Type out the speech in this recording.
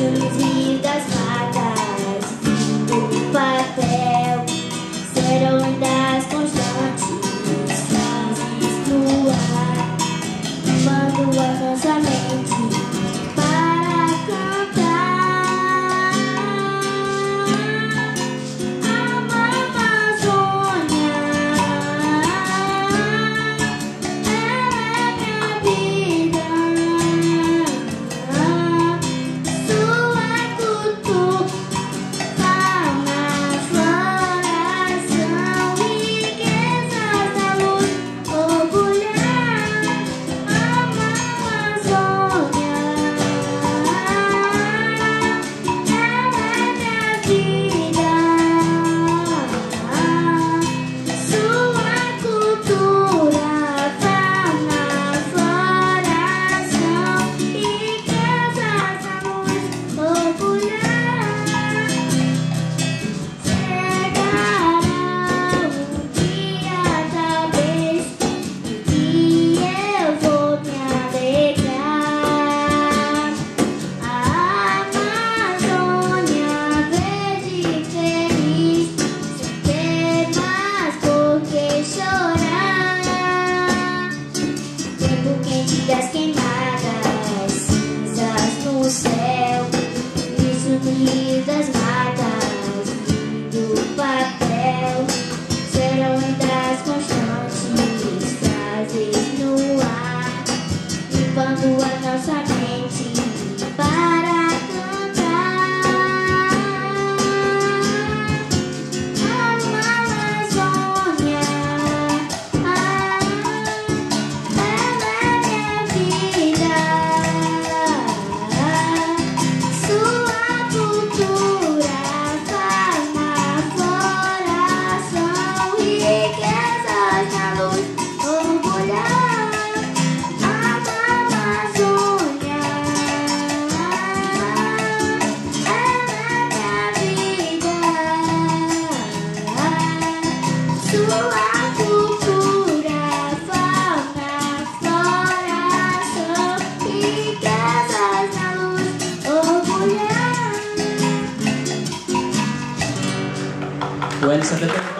bichos e das matas do papel serão das constantes frases do ar, mando. no ar, limpando a nossa mente. Vai buen 70%.